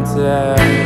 mountain